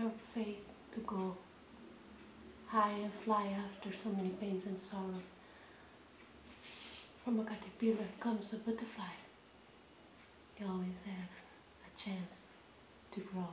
your faith to go high and fly after so many pains and sorrows. From a caterpillar comes a butterfly. You always have a chance to grow.